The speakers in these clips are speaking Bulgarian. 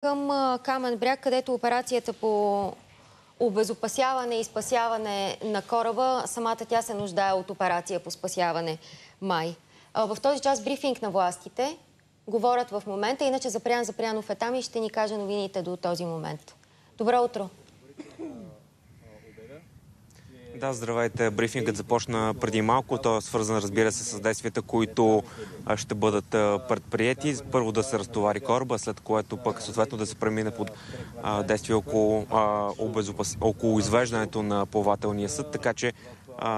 към Камен бряг, където операцията по обезопасяване и спасяване на кораба, самата тя се нуждае от операция по спасяване май. В този час брифинг на властите говорят в момента, иначе Запрян Запрянов е там и ще ни каже новините до този момент. Добро утро! Да, здравейте. Брифингът започна преди малко. Той е свързан, разбира се, с действията, които ще бъдат предприяти. Първо да се разтовари кораба, след което пък съответно да се премине под действие около, обезопас... около извеждането на плавателния съд. Така че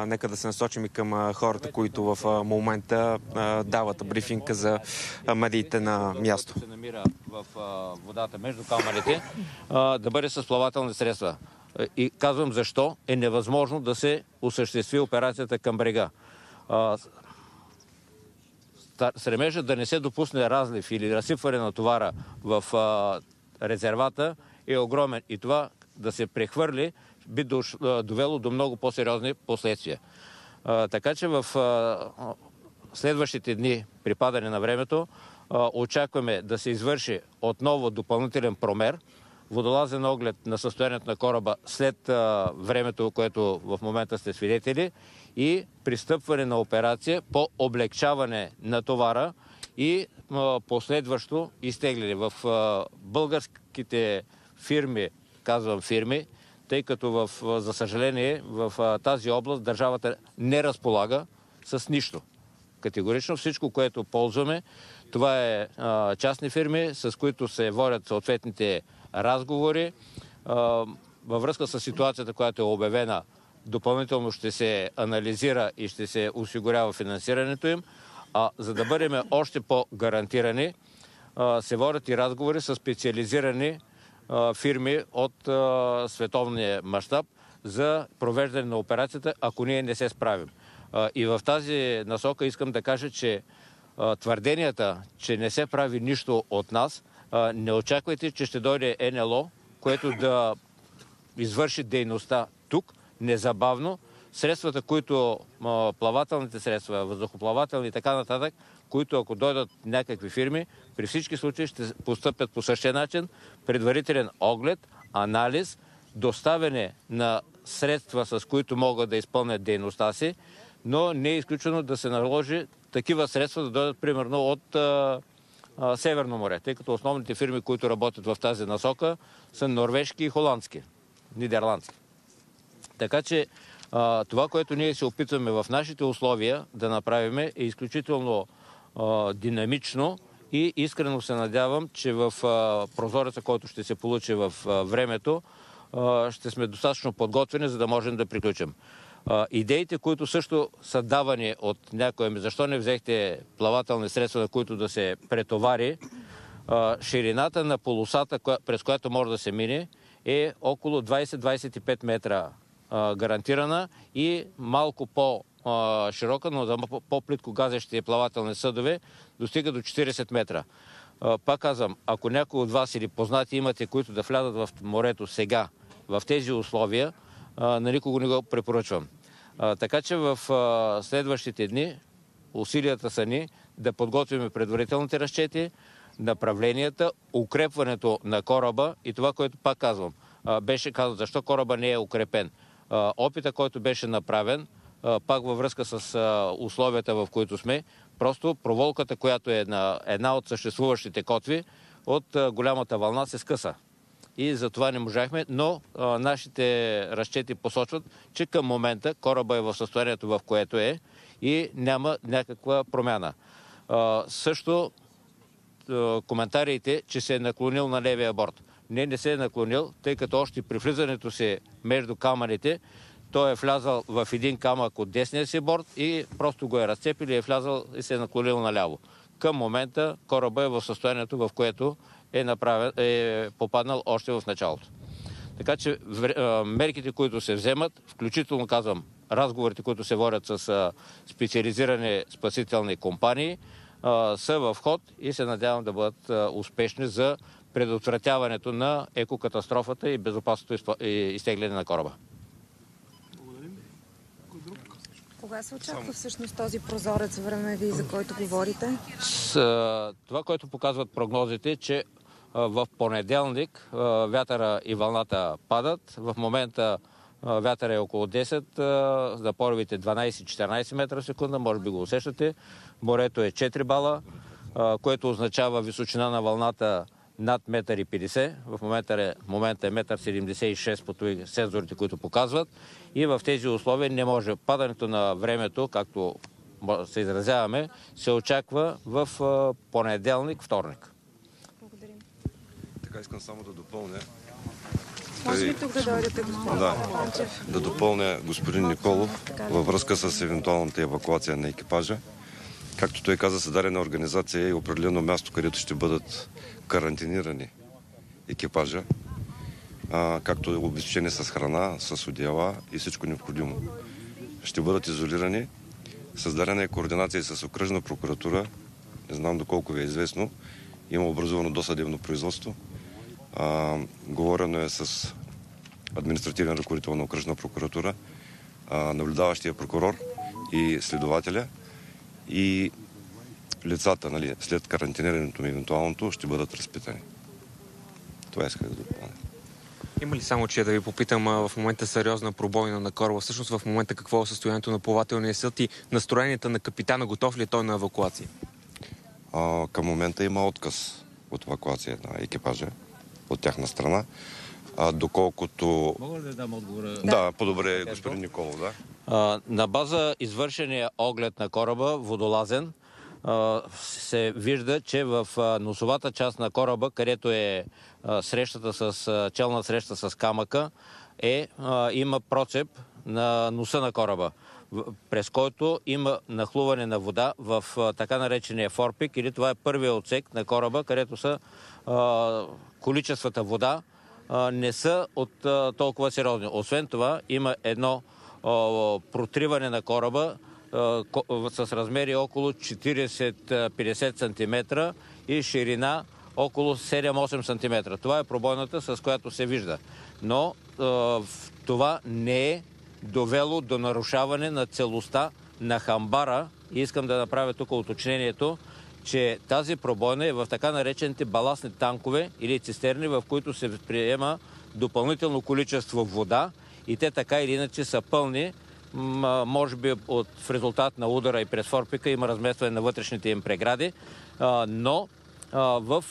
нека да се насочим и към хората, които в момента дават брифинг за медиите на място. се намира в водата между камерите, да бъде с плавателни средства. И казвам защо е невъзможно да се осъществи операцията към брега. Стремежа да не се допусне разлив или разсипване на товара в резервата е огромен. И това да се прехвърли би довело до много по-сериозни последствия. Така че в следващите дни при падане на времето очакваме да се извърши отново допълнителен промер, водолазен оглед на състоянието на кораба след а, времето, което в момента сте свидетели и пристъпване на операция по облегчаване на товара и а, последващо изтегляне. В а, българските фирми, казвам фирми, тъй като в, за съжаление в тази област държавата не разполага с нищо. Категорично всичко, което ползваме, това е частни фирми, с които се водят съответните разговори. Във връзка с ситуацията, която е обявена, допълнително ще се анализира и ще се осигурява финансирането им. А за да бъдем още по-гарантирани, се водят и разговори с специализирани фирми от световния мащаб за провеждане на операцията, ако ние не се справим. И в тази насока искам да кажа, че твърденията, че не се прави нищо от нас, не очаквайте, че ще дойде НЛО, което да извърши дейността тук, незабавно. Средствата, които плавателните средства, въздухоплавателни и така нататък, които ако дойдат някакви фирми, при всички случаи ще постъпят по същия начин. Предварителен оглед, анализ, доставяне на средства, с които могат да изпълнят дейността си, но не е изключено да се наложи такива средства да дойдат примерно от Северно море, тъй като основните фирми, които работят в тази насока, са норвежки и холандски, нидерландски. Така че това, което ние се опитваме в нашите условия да направим е изключително динамично и искрено се надявам, че в прозореца, който ще се получи в времето, ще сме достатъчно подготвени, за да можем да приключим. Идеите, които също са давани от някои, ами защо не взехте плавателни средства, на които да се претовари, ширината на полосата, през която може да се мине, е около 20-25 метра гарантирана и малко по-широка, но за по- по-плитко газещите плавателни съдове достига до 40 метра. Пак казвам, ако някой от вас или познати имате, които да влязат в морето сега, в тези условия, на никого не го препоръчвам. А, Така че в а, следващите дни усилията са ни да подготвим предварителните разчети, направленията, укрепването на кораба и това, което пак казвам, беше казано, защо кораба не е укрепен. Опита, който беше направен, пак във връзка с условията, в които сме, просто проволката, която е на една от съществуващите котви, от голямата вълна се скъса и за това не можахме, но а, нашите разчети посочват, че към момента кораба е в състоянието, в което е и няма някаква промяна. А, също а, коментарите, че се е наклонил на левия борт. Не, не се е наклонил, тъй като още при влизането си между камъните, той е влязал в един камък от десния си борт и просто го е разцепил и е влязал и се е наклонил наляво. Към момента кораба е в състоянието, в което е, направен, е попаднал още в началото. Така че мерките, които се вземат, включително казвам, разговорите, които се водят с специализирани спасителни компании, са в ход и се надявам да бъдат успешни за предотвратяването на екокатастрофата и безопасното изтегляне на кораба. Кога се очаква всъщност този прозорец времеви, за който говорите? С, това, което показват прогнозите, че в понеделник вятъра и вълната падат. В момента вятъра е около 10, за поровите 12-14 метра в секунда, може би го усещате. Морето е 4 бала, което означава височина на вълната над 1,50 м. В момента е, момента е 1,76 м по сензорите, които показват. И в тези условия не може. Падането на времето, както се изразяваме, се очаква в понеделник, вторник. Така искам само да допълня. Може ли тук да дойдете, господин Да, да допълня господин Николов във връзка с евентуалната евакуация на екипажа. Както той каза, създадена организация и определено място, където ще бъдат карантинирани екипажа, а, както е обезпечени с храна, с одеяла и всичко необходимо. Ще бъдат изолирани. Създадена е координация с окръжна прокуратура. Не знам доколко ви е известно. Има образувано досъдебно производство. А, говорено е с административен ръководител на окръжна прокуратура, а, наблюдаващия прокурор и следователя. И лицата, нали, след карантинирането ми евентуалното, ще бъдат разпитани. Това исках да допълня. Има ли само, че да ви попитам, в момента сериозна пробойна на кораба? Всъщност в момента какво е състоянието на плавателния съд и настроенията на капитана? Готов ли е той на евакуация? А, към момента има отказ от евакуация на екипажа от тяхна страна. А, доколкото... Мога ли да дам отговора? Да, по-добре, господин Николов, да. А, На база извършения оглед на кораба, водолазен, а, се вижда, че в носовата част на кораба, където е а, срещата с, а, челна среща с камъка, е, а, има процеп на носа на кораба, през който има нахлуване на вода в а, така наречения форпик, или това е първият отсек на кораба, където са а, количествата вода не са от толкова сериозни. Освен това, има едно протриване на кораба с размери около 40-50 см и ширина около 7-8 см. Това е пробойната, с която се вижда. Но това не е довело до нарушаване на целостта на хамбара. И искам да направя тук уточнението, че тази пробойна е в така наречените баластни танкове или цистерни, в които се приема допълнително количество вода и те така или иначе са пълни. Може би от, в резултат на удара и през форпика има разместване на вътрешните им прегради, но в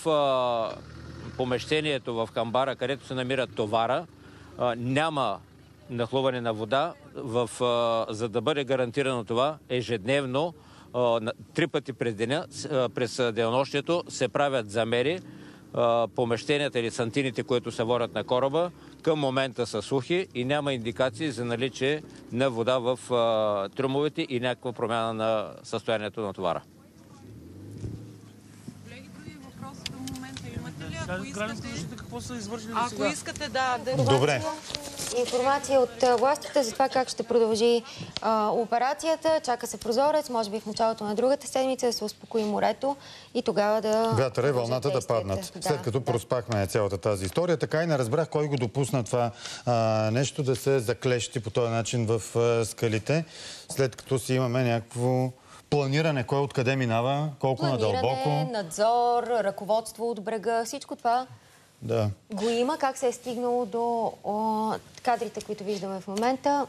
помещението в хамбара, където се намира товара, няма нахлуване на вода, в, за да бъде гарантирано това, ежедневно, три пъти през деня, през денонощието, се правят замери. Помещенията или сантините, които се ворят на кораба, към момента са сухи и няма индикации за наличие на вода в трюмовете и някаква промяна на състоянието на товара. Колеги, други въпроси към момента имате ли? Ако искате, защита какво са извършили до ако сега? искате да, да Добре. Информация от властите за това как ще продължи а, операцията. Чака се прозорец, може би в началото на другата седмица да се успокои морето и тогава да... Вятъра и продължат вълната да паднат. Да, След като да. проспахме цялата тази история, така и не разбрах кой го допусна това а, нещо да се заклещи по този начин в а, скалите, след като си имаме някакво планиране, кой откъде минава, колко надълбоко. Планиране, надзор, ръководство от брега, всичко това Да. го има. Как се е стигнало до о, кадрите, които виждаме в момента,